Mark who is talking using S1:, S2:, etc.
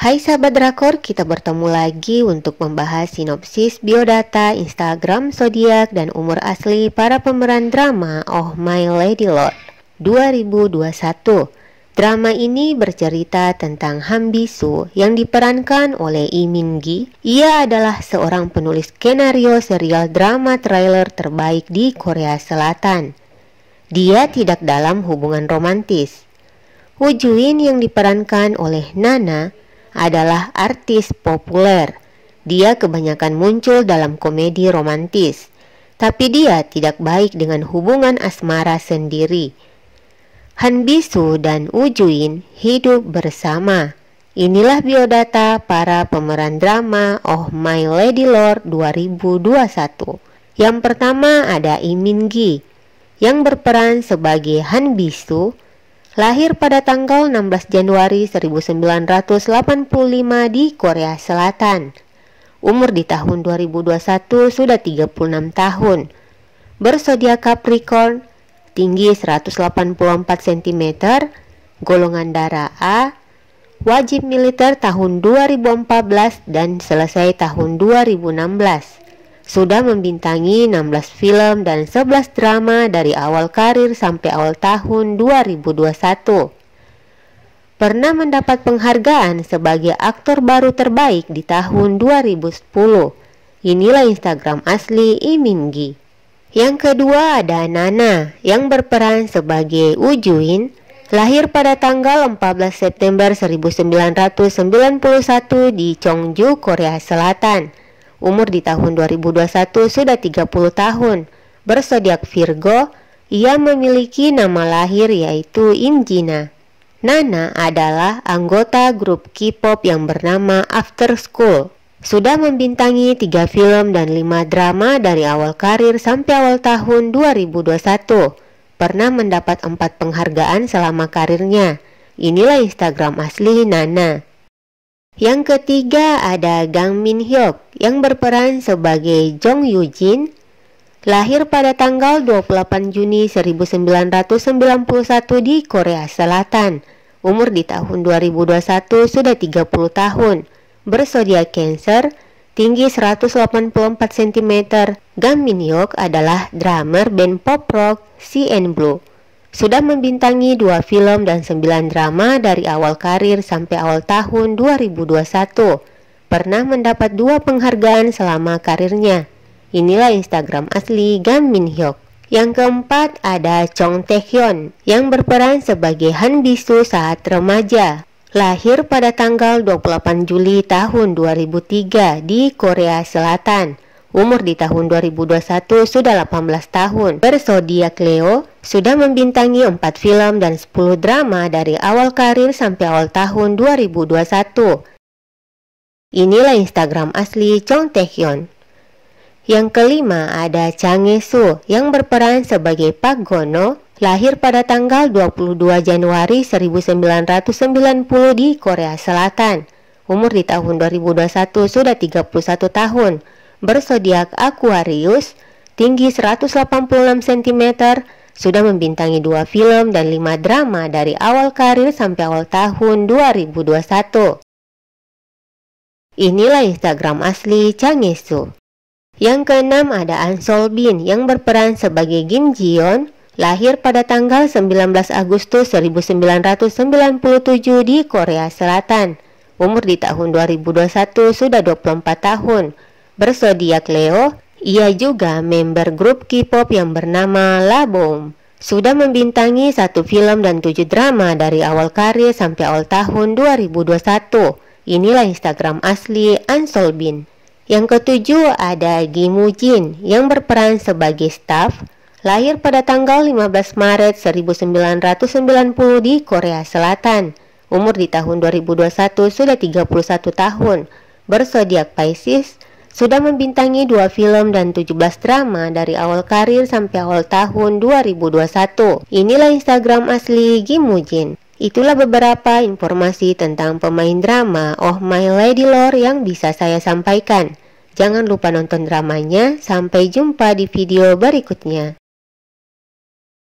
S1: Hai sahabat drakor, kita bertemu lagi untuk membahas sinopsis biodata, Instagram, zodiak, dan umur asli para pemeran drama Oh My Lady Lord 2021. Drama ini bercerita tentang Han Bisu yang diperankan oleh Lee Min Gi. Ia adalah seorang penulis skenario serial drama trailer terbaik di Korea Selatan. Dia tidak dalam hubungan romantis. Woo yang diperankan oleh Nana adalah artis populer. Dia kebanyakan muncul dalam komedi romantis, tapi dia tidak baik dengan hubungan asmara sendiri. Han Bisu dan Ujuin hidup bersama. Inilah biodata para pemeran drama Oh My Lady Lord 2021. Yang pertama ada Imin Gi yang berperan sebagai Han Bisu Lahir pada tanggal 16 Januari 1985 di Korea Selatan. Umur di tahun 2021 sudah 36 tahun. Bersodiak Capricorn, tinggi 184 cm, golongan darah A, wajib militer tahun 2014 dan selesai tahun 2016 sudah membintangi 16 film dan 11 drama dari awal karir sampai awal tahun 2021. Pernah mendapat penghargaan sebagai aktor baru terbaik di tahun 2010. Inilah Instagram asli Iminggi. Yang kedua ada Nana yang berperan sebagai Ujuin lahir pada tanggal 14 September 1991 di Chongju, Korea Selatan. Umur di tahun 2021 sudah 30 tahun. Bersodiak Virgo, ia memiliki nama lahir yaitu Imjina. Nana adalah anggota grup K-pop yang bernama After School. Sudah membintangi tiga film dan lima drama dari awal karir sampai awal tahun 2021. Pernah mendapat empat penghargaan selama karirnya. Inilah Instagram asli Nana. Yang ketiga ada Gang Min Hyuk yang berperan sebagai Jong Yoo Jin. Lahir pada tanggal 28 Juni 1991 di Korea Selatan. Umur di tahun 2021 sudah 30 tahun. Bersodiak Cancer, tinggi 184 cm. Gang Min Hyuk adalah drummer band pop rock CN Blue. Sudah membintangi dua film dan sembilan drama dari awal karir sampai awal tahun 2021. Pernah mendapat dua penghargaan selama karirnya. Inilah Instagram asli Gan Min Hyuk. Yang keempat ada Chong Tae Hyun yang berperan sebagai Han Bisu saat remaja. Lahir pada tanggal 28 Juli tahun 2003 di Korea Selatan. Umur di tahun 2021 sudah 18 tahun. Bersodiak Leo sudah membintangi 4 film dan 10 drama dari awal karir sampai awal tahun 2021. Inilah Instagram asli Chong Taehyun. Yang kelima ada Chang Su yang berperan sebagai Pak Gono lahir pada tanggal 22 Januari 1990 di Korea Selatan. Umur di tahun 2021 sudah 31 tahun bersodiak Aquarius, tinggi 186 cm, sudah membintangi dua film dan lima drama dari awal karir sampai awal tahun 2021. Inilah Instagram asli Chang Yesu. Yang keenam ada An Sol Bin yang berperan sebagai Kim Ji Yeon, lahir pada tanggal 19 Agustus 1997 di Korea Selatan. Umur di tahun 2021 sudah 24 tahun bersodiak Leo, ia juga member grup K-pop yang bernama Labom. Sudah membintangi satu film dan tujuh drama dari awal karir sampai awal tahun 2021. Inilah Instagram asli Ansolbin. Yang ketujuh ada Woo Jin yang berperan sebagai staff lahir pada tanggal 15 Maret 1990 di Korea Selatan. Umur di tahun 2021 sudah 31 tahun. Bersodiak Pisces, sudah membintangi dua film dan 17 drama dari awal karir sampai awal tahun 2021. Inilah Instagram asli Kim Mujin. Itulah beberapa informasi tentang pemain drama Oh My Lady Lore yang bisa saya sampaikan. Jangan lupa nonton dramanya. Sampai jumpa di video berikutnya.